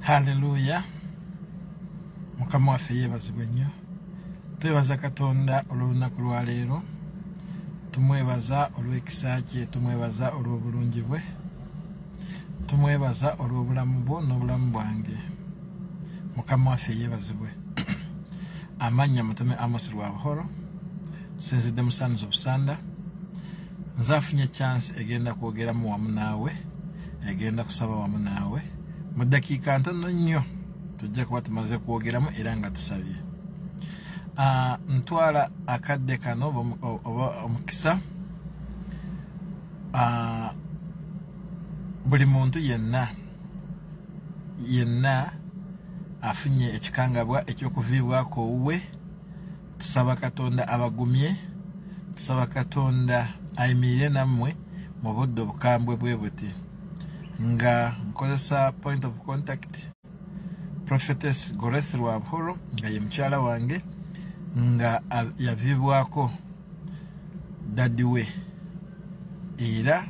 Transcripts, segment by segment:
haleluya mukama waffe yeebazibwe nnyo. Twebaza katonda olw'olunaku lwaleero tumwebaza olw'ekisa kye tumwebaza olw'obulungi bwe tumwebaza olw'obulamu bwo n'obulamu bwange. Mukama waffe yeebazibwe. Amannya mutume amos lwa buhoro. Tusinzidde musaaniza obusanda nze afunye chansi egenda kwogeramu wamu naawe egenda kusaba wamu naawe mu ddakiika ntono nnyo tujja kuba tumaze kwogeramu era nga tusabye. Ntwala akadde kano oba omukisa. Buli muntu yenna yenna afunye ekikangabwa ekyokuviibwako owuwe. Tusaba katonda abagumye tusaba katonda ayimirire nammwe mu budde obukambwe bwe buti nga nkozesa point of contact prophetess goreth lwa buhoro nga ye mukyala wange nga yaviibwako daddi we. Era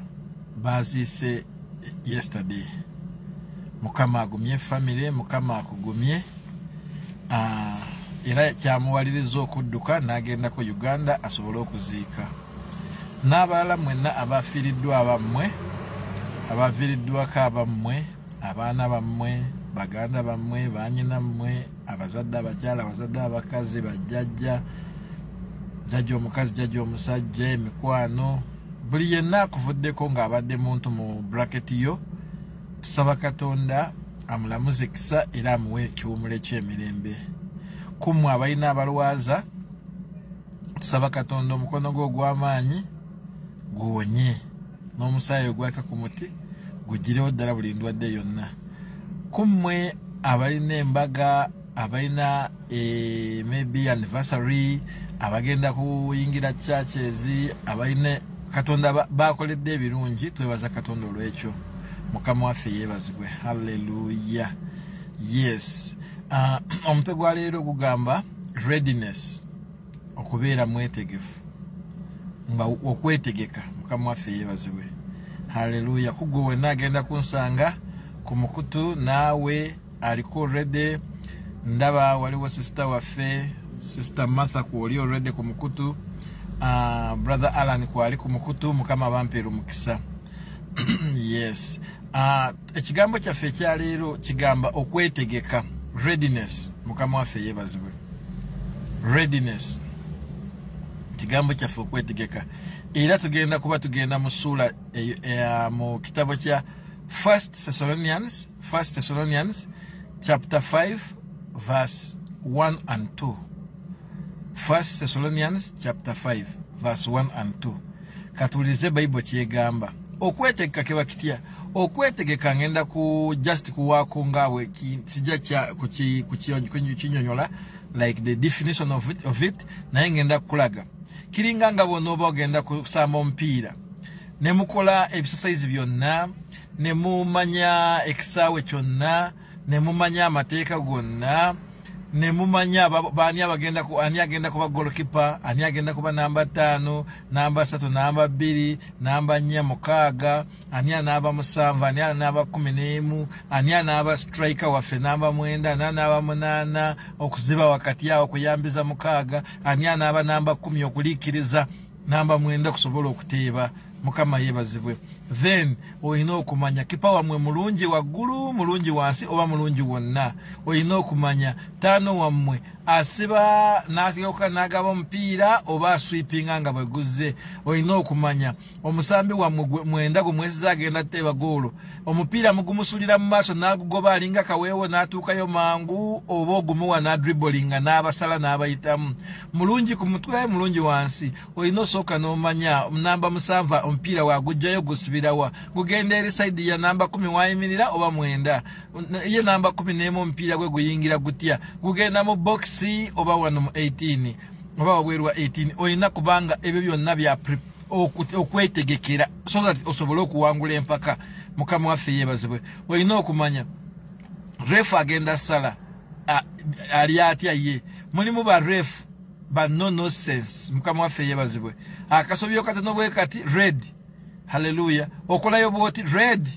baziise yesterday. Mukama agumye famire mukama akugumye era kyamuwaliriza okudduka n'agendako uganda asobole okuziika. N'abalala mwenna abafiiriddwa abammwe abaviiriddwako abammwe abaana bammwe baganda bammwe banyina mmwe abazadde abakyala abazadde abakazi bajjajja jjajja omukazi jjajja omusajja emikwano buli yenna akuvuddeko ng'abadde muntu mu buraketi yo tusaba katonda amulamuze ekisa era amuwe ekiwumulo ekyemirembe kummwe abalina abalwaza tusaba katonda omukono gwe ogw'amaanyi guwonye. N'omusaayi ogwaka ku muti gugirewo ddala buli ndwadde yonna. Kummwe abalina embaga abalina maybe anniversary abagenda kuyingira churches abalina katonda bakoledde ebirungi twebaza katonda olwekyo. Mukama waffe yeebazibwe. Halleluya yes. Uh, omutwe gwa leero gugamba readiness okubeera mwetegefu nga okwetegeka. Mukama waffe yeebazibwe halleluya kugwe wenna agenda kunsanga ku mukutu naawe aliko olredy ndaba waliwo sisita waffe sisita martha kwoli olredy ku mukutu. Uh, brother alan kwali ku mukutu mukama bampeera omukisa. Yes. Uh, ekigambo kyaffe ekyaleero kigamba okwetegeka. Readiness. Mukama waffe yeebazibwe. Readiness. Kigambo kyaffe okwetegeka era tugenda kuba tugenda mu suula mu kitabo kya first thessalonians first thessalonians chapter 5 verse 1 and 2 first thessalonians chapter 5 verse 1 and 2 katuwulirize bayibuli kyegamba. Okwetegeka keba kitya okwetegeka ngenda ku just kuwaako ngaawe kijja kinyonyola like the definition of it, of it naye ngenda kukulaga kiringa nga bwonna oba ogenda kusamba omupiira ne mukola ebisasayizi byonna ne mumanya ekisaawe kyonna ne mumanya amateeka gonna ne mumanya bani abagenda ani agenda kuba golokipa ani agenda kuba namba ttaano namba satu namba bbiri namba nnya mukaaga ani anaaba musanvu ani anaaba kumi n'emu ani anaaba striker waffe namba mwenda ani anaaba munaana okuziba wakati awo okuyambiza mukaaga ani anaaba namba kumi okuliikiriza namba mwenda okusobola okuteeba mukama yeebazibwe. Then olina okumanya kipa wammwe mulungi waggulu mulungi wansi oba mulungi wonna. Olina okumanya taano wammwe asiba nayoka nagaba omupiira oba aswipinga nga bweguze olina okumanya. Omusambi wammwe mwenda gwe mwesiza agenda teeba goolo. Omupiira mugumusulira mu maaso nagugoba alinga kaweewo natuukayo mangu oba ogumuwa nadribolinga n'abasala n'abayitamu. Mulungi ku mutwe mulungi wansi. Olina osooka n'omanya namba musanvu omupiira wagugjayo gusibirawa gugenda eri saidi ya namba kumi wayimirira oba mwenda? Ye namba kumi n'emu omupiira gwe guyingira gutya. Gugenda mu bokisi oba wano mu 18 oba wabweru wa 18 olina kubanga ebyo byonna bya okwetegekera so that osobole okuwangula empaka mukama waffe yeebazibwe. Olina okumanya refu agenda sala ali atya ye? Mulimu ba no nonsense mukama waffe yeebazibwe. Akasobyo katono bwe kati red. Haleluya okolayo bwoti red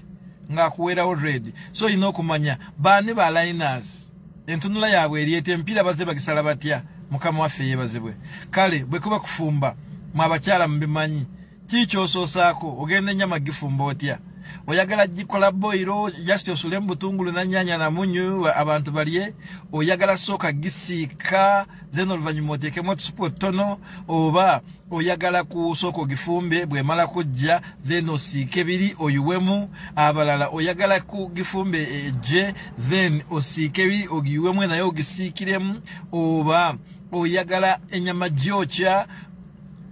ng'akuweerawo red. So olina okumanya baani ba liners entunula yaabwe eryeta emipiira baze bagisala batya? Mukama waffe yeebazibwe. Kale bwe kuba kufumba mwe abakyala mubimanyi kikyosoosaako ogenda ennyama gifumba otya oyagala gikola boiro just osule mu butungulu nanyanya namunyu abantu balye. Oyagala sooka gisiika then oluvannyuma oteekemu otusupu otutono oba oyagala kusooka ogifumbe bwemala kujja then osiike biri oyiwemu. Abalala oyagala kugifumbe ejje then osiike biri ogiyiwemu naye ogisiikiremu. Oba oyagala enyama gyokya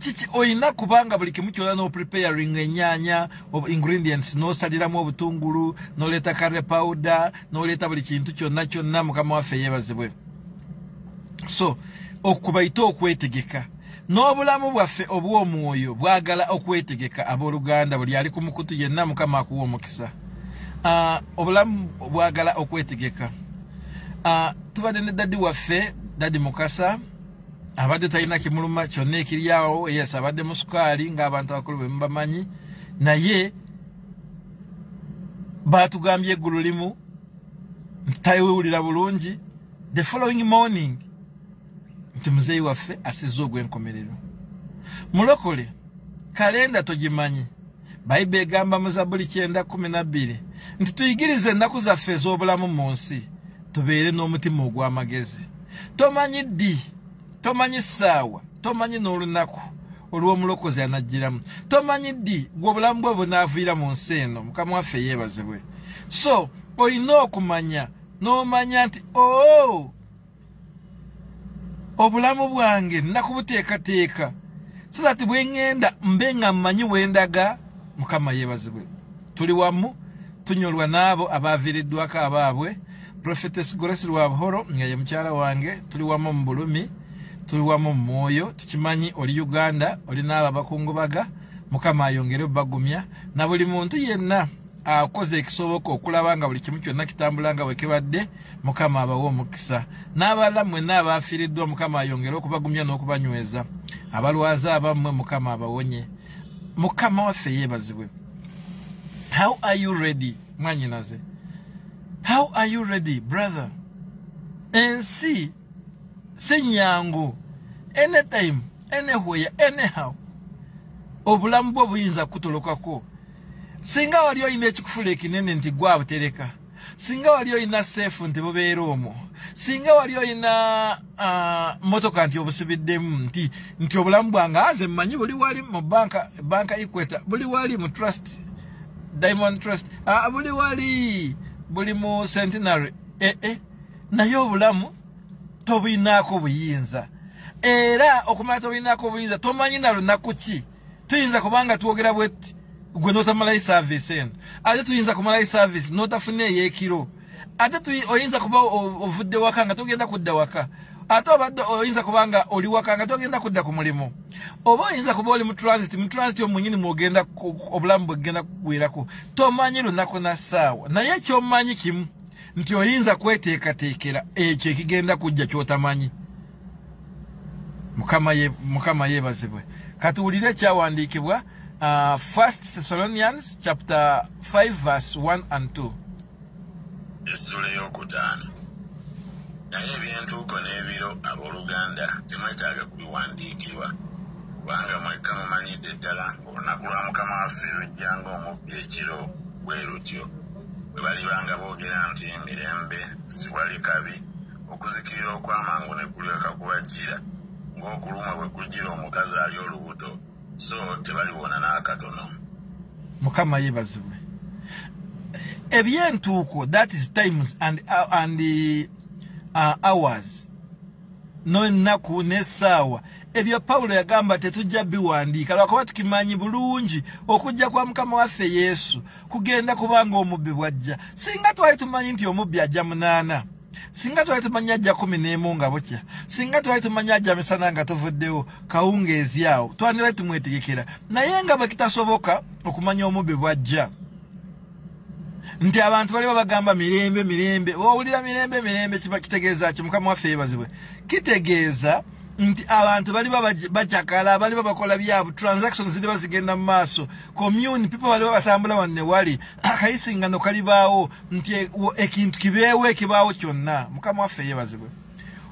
kiki olina kubanga buli kimu kyona nopreparing enyaanya ingredients nosaliramu obutungulu noleeta kare powder noleeta buli kintu kyonna kyonna mukama waffe yeebazibwe. So okubaita okwetegeka. N'obulamu bwaffe obw'omwoyo bwagala okwetegeka abooluganda buli ali ku mukutu yenna mukama akuwa omukisa. Uh, obulamu bwagala okwetegeka. Uh, tubadde ne dadi waffe dadi mukasa abadde talina kimuluma kyonna ekiryawo yes abadde mu sukaali ng'abantu abakulu bwe mubamanyi. Naye baatugambye eggulu limu ntitawulira bulungi. The following morning nti muzeeyi waffe asizza ogw'enkomerero. Mulokole kalenda togimanyi. Bayibuli egamba mu zabuli kyenda kumi nabbiri nti tuyigirize ennaku zaffe ez'obulamu mu nsi tubeere n'omutima ogw'amagezi. Tomanyi ddi tomanyi ssaawa tomanyi n'olunaku olw'omulokozi anajjiramu. Tomanyi ddi gweobulamu bwe bunaaviira mu nsi eno? Mukama waffe yeebazibwe. So olina okumanya n'omanya nti oo obulamu bwange nnakubuteekateeka so that bwe ŋŋenda mbe nga mmanyi wendaga mukama yeebazibwe. Tuli wamu tunyolwa n'abo abaaviiriddwako abaabwe. Profetes goresi lwa buhoro nga ye mukyala wange tuli wamu mu bulumi tuli wamu mu mwoyo tukimanyi oli uganda oli n'abo abakungubaga mukama ayongere obbagumya na buli muntu yenna akoze ekisoboka okulaba nga buli kimu kyonna kitambula nga bwe kibadde mukama abawe omukisa. N'abalala mwenna abaafiiriddwa mukama ayongere okubagumya n'okubanyweza. Abalwaza abammwe mukama abawonye. Mukama waffe yeebazibwe. How are you ready mwanyinaze how are you ready brother? Ensi si nyangu anytime anywhere anyhow obulamu bwo buyinza kutolokako singa wali olina ekikufula ekinene nti gwe abutereka singa wali olina seefu nti bubeera omwo singa wali olina uh, motoka nti obusibiddemu nti nti obulamu bwange aze mmanyi buli wali mu banka banka equeta buli wali mu trust diamond trust uh, buli wali buli mu centenary ee eh, eh. naye obulamu tobuyinaako buyinza era okumala tobuyinaako obuyinza tomanyi na lunaku ki? Tuyinza kubanga twogera bwetti gwe notamalayo saavisi eno. Ate tuyinza kumalayo saavisi notafuna eyekiro. Ate oyinza kuba ovudde waka nga togenda kudda waka. Ate obadde oyinza kubanga oli waka nga togenda kudda ku mulimu. Oba oyinza kuba oli mu transit mu transit omunyini mwogenda obulamu bwegenda kugwirako tomanyi lunaku na ssaawa. Naye kyomanyi kimu nti oyinza kweteekateekera ekyo ekigenda kujja kyotamanyi? Mukama yeebazibwe. Katuwulire ekyawandiikibwa uh, first thessalonians chapter 5 verse 1 and 2 essula eyokutaano. Naye ebyentuuko n'ebiro abooluganda temwetaaga kubiwandiikibwa kubanga mwekka mumanyidde ddala olunaku lwa mukama waffe lujjanga omubbi ekiro bwe lutyo bwe balibanga boogera nti mirembe si wali kabi. Okuzikirira okwamangu ne kulyoka kubajjira ng'okulumwa bwe kujjira omukazi ali olubuto so tebaliwona n'akatono. Mukama yeebazibwe. Ebyentuuko that is times and, uh, and uh, hours n'ennaku n'essaawa ebyo pawulo yagamba tetujja biwandiika lwakuba tukimanyi bulungi okujja kwa mukama waffe yesu kugenda kubanga omubbi bwajja. Singa twali tumanyi nti omubbi ajja munaana singa twali tumanyi ajja kumi n'emu nga bukya singa twali tumanyi ajja misana nga tuvuddewo kawungeezi awo twandibali tumwetegekera. Naye nga bwe kitasoboka okumanya omubbi bwajja nti abantu baliba bagamba mirembe mirembe owulira mirembe mirembe kitegeeza ki? Mukama waffe yeebazibwe. Kitegeeza nti abantu baliba bajakala baliba bakola byabwe transactions ziriba zigenda mu maaso. Commune people baliba batambula wanne wali. Akayisingano kalibaawo. Nti ekintu kibeewo ekibaawo kyonna. Mukama waffe yebazibwe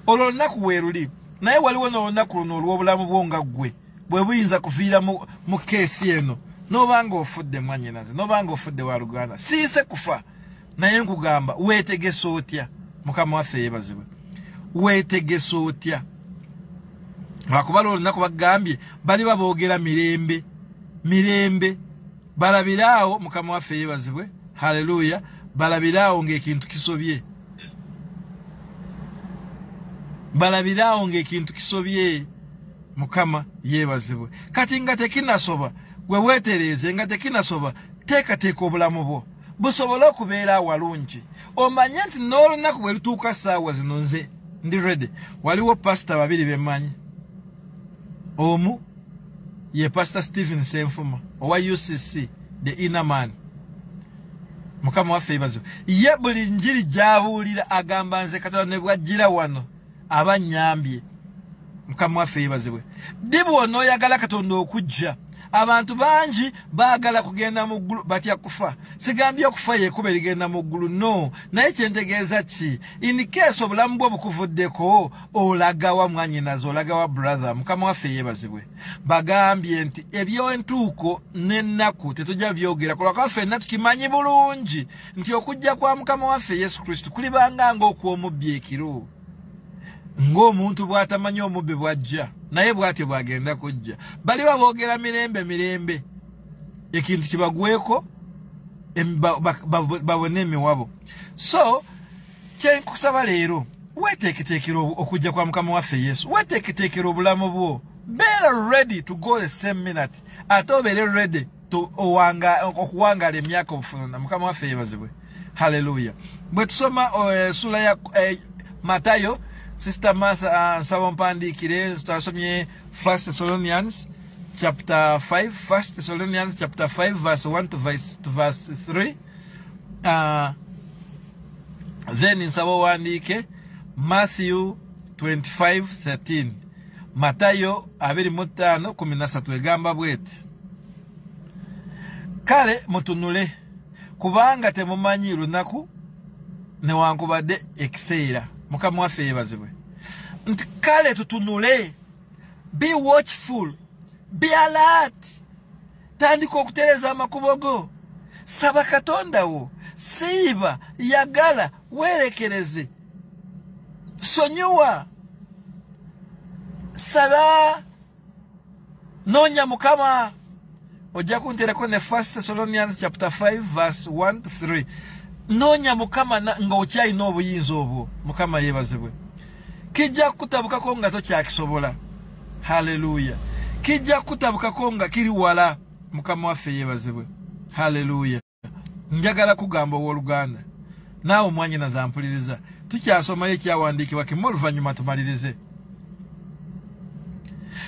olwo olunaku weeruli naye waliwo n'olunaku luno olw'obulamu bwo nga ggwe. Bwe buyinza kufiira mu keesi eno. N'obanga ofudde mwanyinaze n'obanga ofudde wa luganda siise kufa. Naye nkugamba weetegesa otya? Mukama waffe yebazibwe weetegesa otya lwakuba lwo olunaku bagambye baliba boogera mirembe mirembe. Balabiraawo mukama waffe yebazibwe haleluya balabiraawo ng'ekintu kisobye. Balabiraawo ng'ekintu kisobye mukama yeebazibwe. Kati nga tekinasoba gwe weetereeze nga tekinasoba teekateeka obulamu bwo. Busobole okubeera awalungi. Omanye nti n'olunaku bwe lutuuka saawa zino nze ndi redi waliwo pasita babiri bemmanyi omu ye pasita stephen senfuma owa ucc the inaman mukama waffe yeebazibwe ye buli njiri gy'abuulira agamba nze katonda ne bwajjira wano aba nnyambye. Mukama waffe yeebazibwe ddi bw'onooyagala katonda okujja abantu bangi baagala kugenda mu ggulu batya kufa. Sigambye okufa yekuba erigenda mu ggulu no. Naye kyentegeeza ki? Inikeesi obulamu bwe bukuvuddeko olagawa mwanyinaze olagawa brother mukama waffe yeebazibwe. Bagambye nti ebyentuuko n'ennaku tetujja byogera. Kulwakaba ffenna tukimanyi bulungi nti okujja kwa mukama waffe yesu kristo kulibanga ng'okw'omubbi ekiro ng'omuntu bw'atamanyi omubbi bw'ajja naye bw'atyo bw'agenda kujja. Bali baboogera mirembe mirembe. Ekintu kibagweko babone emiwabo. So kyenkusaba leero weeteeketeekera okujja kwa mukama waffe yesu. Weeteeketeekera obulamu bwo. Beera ready to go the same minute. Ate obeere ready okuwangaala emyaka obufuna mukama waffe yebazibwe halleluya bwe tusoma sula ya matayo sister martha nsaba mpandiikire twasomye first thessalonians chapter 5 first thessalonians chapter 5 verse 1 to verse, to verse 3 uh, then nsaba owandiike matthew 25 13 matayo 25 13 egamba bweti kale mutunule kubanga temumanyi lunaku newankubadde ekiseera mukama waffe yeebazibwe. Nti kale tutunule be watchful be alert. Tandika okutereeza amakubo go. Saba katonda wo siiba yagala weerekereze sonyiwa. Saba noonya mukama. Ojja kunterako ne first thessalonians chapter 5 verse 1 to 3 noonya mukama nga okyalina obuyinza obwo. Mukama yeebazibwe. Kijja kukutabukako nga tokyakisobola. Haleluya kijja kukutabukako nga kiri wala. Mukama waffe yeebazibwe. Haleluya njagala kugamba owooluganda. Naawe omwanyina zampuliriza tukyasomayo ekyawandiikibwa kimu oluvannyuma tumalirize.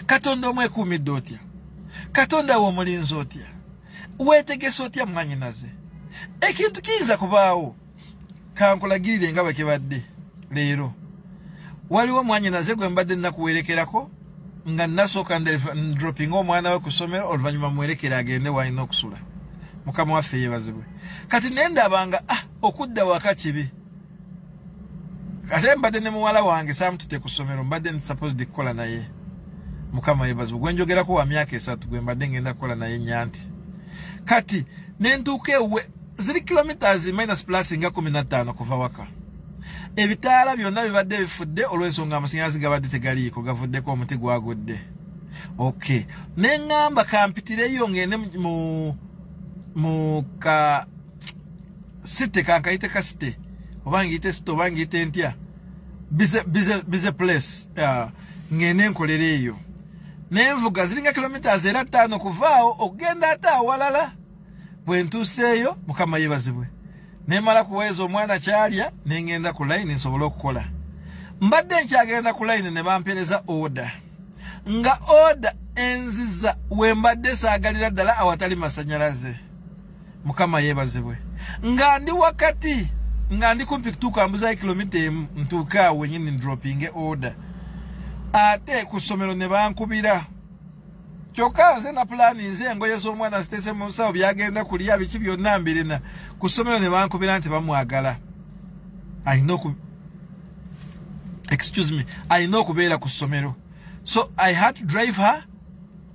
Katonda omwekuumidde otya? Katonda we omulinzi otya? Weetegese otya mwanyinaze ekintu kiyinza kubaawo? Kankulagirire nga bwe kibadde leero. Waliwo mwanyinaze gwe mbadde nnakuwerekerako nga nasooka ndropinga omwana we ku ssomero oluvannyuma muwerekere agende walina okusula. Mukama waffe yeebazibwe. Kati naye ndabanga ah okudda waka kibi ate mbadde ne muwala wange saamutute ku ssomero mbadde nsupposed kukola naye. Mukama yeebazibwe. Gwe njogerako wa myaka esatu gwe mbadde ngenda kukola naye nyanti kati nentuuka ewe ziri kilometers minus plus nga kumi na ttaano kuva waka. Ebitaala byonna bibadde bifudde olw'ensonga amasanyalazi gabadde tegaliiko gavuddeko omuti gwagudde. Ok neŋŋamba kampitireyo ngende mu mu ka site kankayite ka site oba ngiyite site oba ngiyite ntya? Bize place ngende enkolera eyo nenvuga ziringa kilometers era ttaano kuvaawo okugenda ate awalala bwe ntuuseeyo mukama yeebazibwe nemala kuweeza omwana kyalya nengenda ku layini nsobole okukola mbadde nkyagenda ku layini ne bampereza oda. Nga oda enziza we mbadde saagalira ddala awatali masanyalaze mukama yeebazibwe nga ndi wakati nga ndi kumpi kutuuka mbuzayo kilomita emu ntuuke awo wenyini ndropinge oda. Ate ku ssomero ne bankubira kyokka nze na pulaani nze engoye z'omwana ziteese mu nsawo byagenda kulya biki byonna mbirina. Ku ssomero ne bankubira nti bamwagala. Alina oku excuse me alina okubeera ku ssomero. So i had to drive her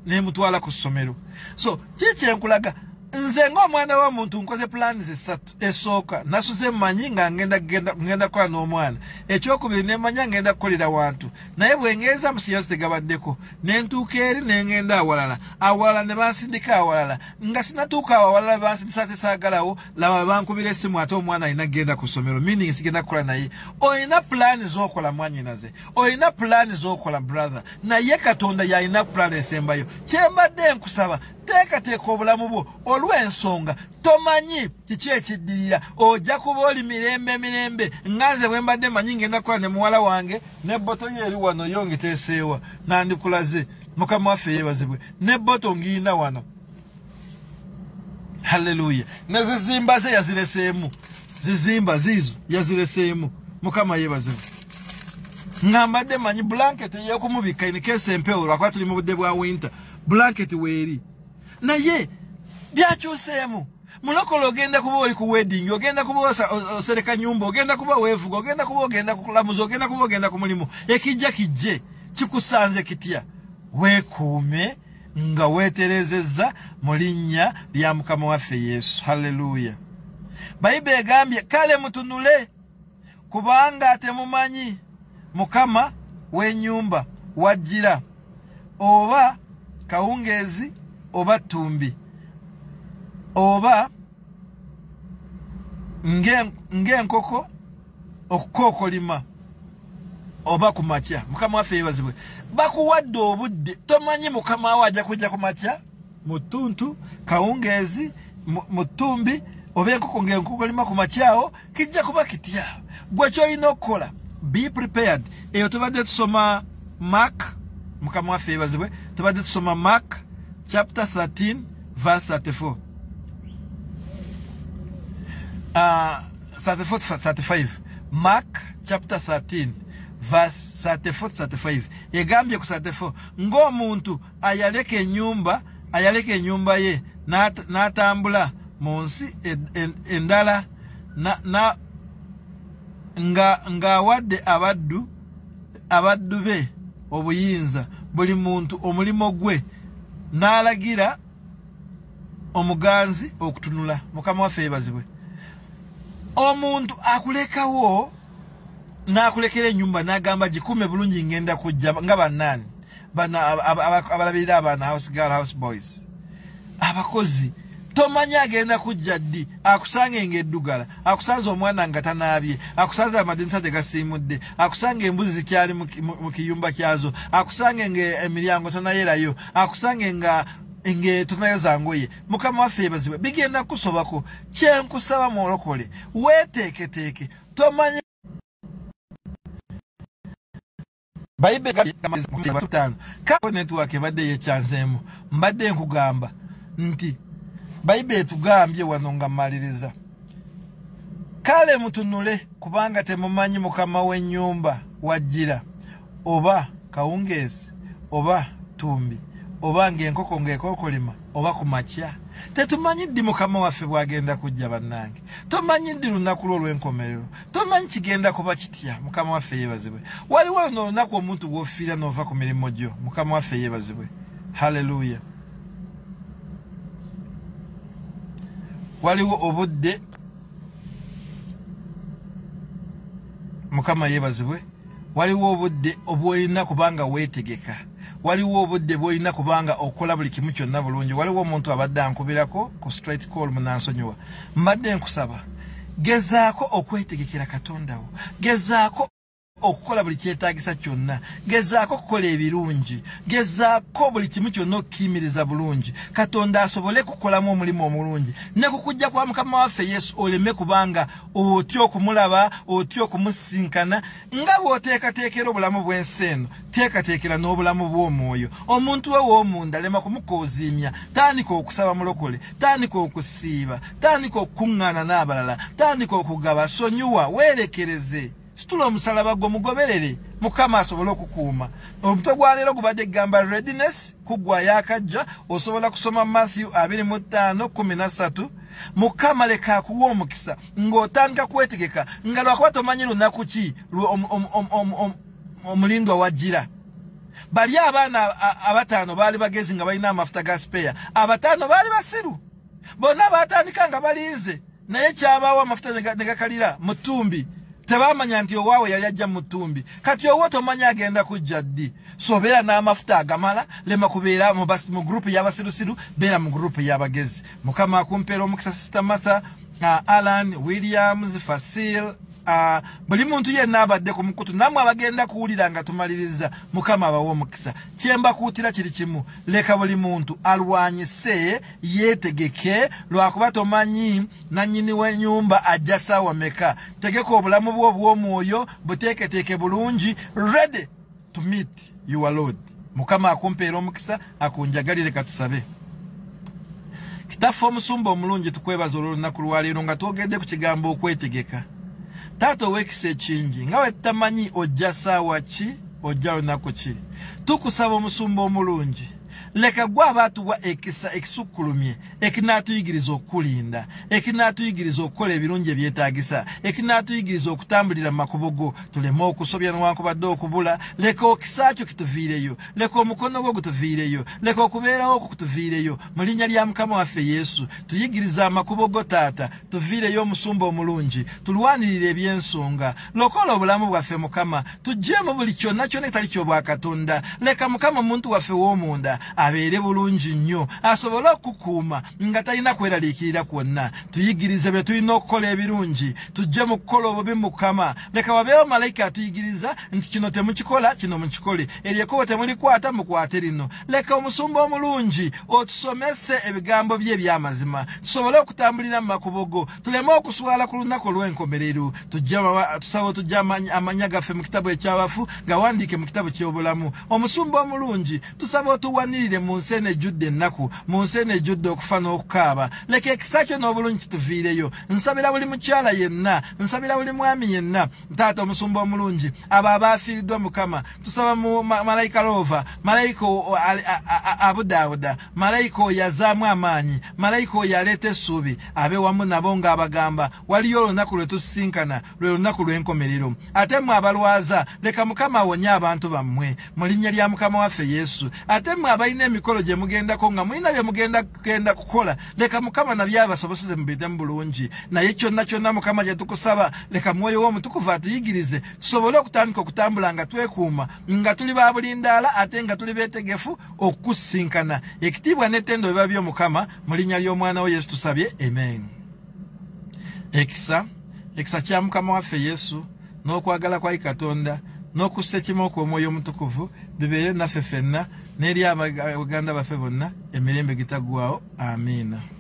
nemutwala ku ssomero. So kikyenkulaga nze ng'omwana w'omuntu nkoze pulaani zesatu. Esooka nasuze mmanyi nga ngenda kukola n'omwana ekyokubiri nemanya ngenda kukolera wantu. Naye bwengenza musiyazi tegabaddeko nentuuka eri nengenda awalala. Awalala ne bansindika awalala. Nga sinatuuka awo awalala bansindisa tesaagalawo laba bankubira essimu ate omwana alina genda ku ssomero meaning sigenda kukola naye. Olina pulaani z'okola mwanyinaze olina pulaani z'okola brother. Naye katonda yalina pulaani esembayo. Kyembadde nkusaba teekateeka obulamu bwo. Olw'ensonga tomanyi kiki ekiddirira. Ojja kuba oli mirembe mirembe nga nze bwe mbadde manyi ngenda kukola ne muwala wange nebboto yo eri wano yo ngiteeseewa. Nandikulaze mukama waffe yeebazibwe nebboto ngiyina wano. Halleluya ne zizimba ze yazireseemu. Zizimba ziizo yazireseemu. Mukama yeebazibwe. Nga mbadde manyi bulanketi eyokumubikka inikesi empewo lwakuba tuli mu budde bwa winter. Bulanketi weeri naye byakyuseemu mulokole ogenda kuba oli ku wedding ogenda kuba osereka nyumba ogenda kuba weevuga ogenda kuba ogenda kulamuza ogenda kuba ogenda ku mulimu. Ekijja kijje kikusanze kitya? Weekuume nga weeterezezza mu linnya lya mukama waffe yesu. Halleluya bayibuli egambye kale mutunule kubanga temumanyi mukama w'ennyumba wajjira oba kawungeezi oba ttumbi. Oba ng'enkoko okukookolima oba ku makya. Mukama waffe yeebazibwe. Bakuwadde obudde. Tomanyi mukama we ajja kujja ku makya? Mu ttuntu kawungeezi mu ttumbi oba enkoko ng'enkokolima ku makyawo kijja kuba kitya? Gwe kyolina okukola be prepared. Eyo tubadde tusoma mark mukama waffe yeebazibwe tubadde tusoma mark chapter 13 verse 34 uh, 34 35 mark chapter 13 verse 34 35 egambye ku 34 ng'omuntu ayaleka ennyumba ayaleka ennyumba ye n'atambula mu nsi endala ng'awadde abaddu abaddu be obuyinza. Buli muntu omulimo gwe n'alagira omuganzi okutunula. Mukama waffe yeebazibwe. Omuntu akulekawo n'akulekera ennyumba n'agamba gikume bulungi ngenda kujja nga bannaani abalabirira abaana house girl house boys. Abakozi tomanyi agenda kujja ddi? Akusange ngaeddugala akusanze omwana nga tanaabye akusanze amadinisa tegasiimudde akusanga embuzi zikyali mu kiyumba kyazo akusange nga emiryango tonayerayo akusange nga ngetonayoza ngoye. Mukama waffe yebazibwe bigenda kusobako kyenkusaba mwolokole weteeketeeke tomanyi. Bayibelitano kako netiwaka ebadde yekyanzeemu mbadde nkugamba nti bayibuli etugambye wano nga mmaliriza. Kale mutunule kubanga temumanyi mukama w'ennyumba wajjira. Oba kawungeezi oba tumbi oba ng'enkoko ng'ekookolima oba ku makya. Tetumanyi ddi mukama waffe bw'agenda kujja bannange. Tomanyi ddi lunaku lwo olw'enkomerero tomanyi kigenda kuba kitya mukama waffe yeebazibwe. Waliwo luno olunaku omuntu bw'ofiira n'ova ku mirimu gyo mukama waffe yeebazibwe. Halleluya waliwo obudde mukama yeebazibwe. Waliwo obudde obwolina kubanga weetegeka. Waliwo obudde bwolina kubanga okola buli kimu kyonna bulungi. Waliwo omuntu abadde ankubirako ku straight call munansonyiwa mbadde nkusaba gezaako okwetegekera katondawo gezaako okukola buli kyetaagisa kyonna. Gezaako okukola ebirungi. Gezaako buli kimu kyonna okukiyimiriza bulungi. Katonda asobole kukolamu omulimu omulungi. Ne kukujja kwa mukama waffe yesu oleme kubanga otya okumulaba otya okumusinkana nga bw'oteekateekera obulamu bw'ensi eno teekateekera n'obulamu bw'omwoyo. Omuntu we w'omunda lema kumukooziimya tandika okusaba mulokole tandika okusiiba tandika okukuŋŋaana n'abalala tandika okugaba sonyiwa weerekereze situla omusalaba gwe mugoberere mukama asobole okukuuma. Omutwe gwa leero gubadde egamba readiness kuggwayo akajja osobola kusoma matthew 25 mukama leka akuwa omukisa ng'otandika kwetegeka nga lwakuba tomanyi lunaku ki omulindwa wajjira bali abaana abataano baali bagezi nga balina amafuta ga sipeya abataano baali basiru. Bonna batandika nga balinze. Naye kyabaawo amafuta ne gakalira mu ttumbi tebamanya nti owaawe yali ajja mu ttumbi. Kati owo tomanyi agenda kujja ddi? So beera n'amafuta agamala lema kubeera mu gurupu y'abasirusiru beera mu gurupu y'abagezi. Mukama akumpeera omukisa sista martha uh, alan williams fasil buli muntu yenna abadde ku mukutu nammwe abagenda kuwulira nga tumaliriza mukama abawa omukisa. Kyembakuutira kiri kimu leka buli muntu alwanyise yeetegeke lwakuba tomanyi nannyini w'ennyumba ajja saawa meka tegeka obulamu bwo obw'omwoyo buteeketeeke bulungi ready to meet your lord. Mukama akumpeera omukisa akunjagalire katusabe. Kitaffe omusumba omulungi tukwebaza olw'olunaku lwaleero nga twogedde ku kigambo okwetegeka taata ow'ekisa ekingi nga bwe tutamanyi ojja saawa ki ojja lunaku ki? Tukusaba omusumba omulungi leka gwe aba atuwa ekisa ekisukkulumye ekinaatuyigiriza okukulinda ekinaatuyigiriza okukola ebirungi ebyetaagisa ekinaatuyigiriza okutambulira mu makubo go tuleme okusobya newankubadde okubula leka okisa kyo kituviireyo leka omukono gwo gutuviireyo leka okubeerawo okwo kutuviireyo mu linnya lya mukama waffe yesu tuyigiriza amakubo go taata tuviireyo omusumba omulungi tulwanirire ebyensonga lokola obulamu bwaffe mukama tuggyemu buli kyonna kyonna etali kyobwakatonda leka mukama omuntu waffe w'omunda abeere bulungi nnyo asobole okukuuma nga talina kweraliikirira kwonna. Tuyigirize bye tulina okukola ebirungi tujje mu kukola obubi mukama. Leka wabeewo malayika atuyigiriza nti kino temukikola kino mukikole. Eryekubo temulikwata mukwate lino. Leka omusumba omulungi otusomese ebigambo bye ebyamazima. Tusobole okutambulira mu makubo go tuleme okuswala ku lunaku olw'enkomerero. Tusaba otujja amanya gaffe mu kitabu ekyabafu gawandiike mu kitabu ky'obulamu. Omusumba omulungi tusaba otuwanirire mu nsi eno ejjudde ennaku mu nsi eno ejjudde okufa n'okukaaba. Leka ekisa kyo n'obulungi kituviireyo. Nsabira buli mukyala yenna nsabira buli mwami yenna. Taata omusumba omulungi abo abaafiiriddwa mukama. Tusaba mu malayika loova malayika abudaabuda malayika oyo azaamu amaanyi malayika oyo aleeta essuubi abe wamu nabo ng'abagamba waliyo olunaku lwe tusisinkana lwe lunaku lw'enkomerero. Ate mmwe abalwaza leka mukama awonye abantu bammwe mu linnya lya mukama waffe yesu. Ate mmwe abalina emikolo gye mugendako nga mulina bye mugenda kugenda kukola leka mukama nabyo abasoboseze mubidemu bulungi. Naye kyonna kyonna mukama gye tukusaba leka mwoyo w'omutukuvu atuyigirize tusobole okutandika okutambula nga twekuuma nga tuli ba bulindaala ate nga tuli beetegefu okukusinkana ekitiibwa n'ettendo biba by'omukama mu linnya ly'omwana we yesu tusabye amen. Ekisa ekisa kya mukama waffe yesu n'okwagala kwai katonda n'okussa ekimu okw'omwoyo omutukuvu bibeere naffe ffenna n'eri abaganda baffe bonna emirembe gitaggwawo amiina